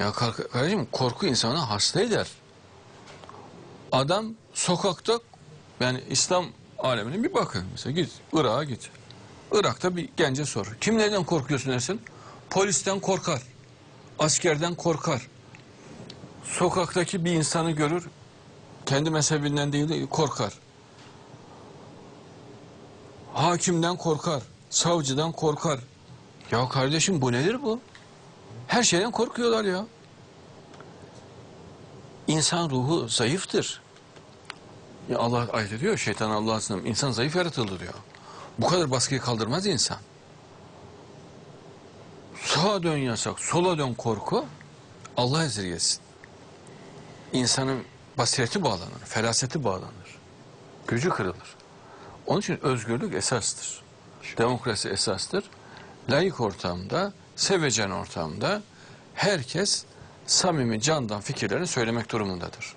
Ya kar- kardeşim korku insanı hasta eder. Adam sokakta yani İslam alemine bir bakın. Mesela git Irak'a git. Irak'ta bir gence sor. Kim neden korkuyorsun dersin? Polisten korkar. Askerden korkar. Sokaktaki bir insanı görür. Kendi mezhebinden değil de korkar. Hakimden korkar. Savcıdan korkar. Ya kardeşim bu nedir bu? Her şeyden korkuyorlar ya. İnsan ruhu zayıftır. Ya Allah ayet ediyor şeytan Allah'ın sınavı. İnsan zayıf yaratıldı diyor. Bu kadar baskıyı kaldırmaz insan. Sağa dön yasak, sola dön korku. Allah esirgesin. İnsanın basireti bağlanır, feraseti bağlanır. Gücü kırılır. Onun için özgürlük esastır. Demokrasi esastır. Layık ortamda, sevecen ortamda herkes samimi candan fikirlerini söylemek durumundadır.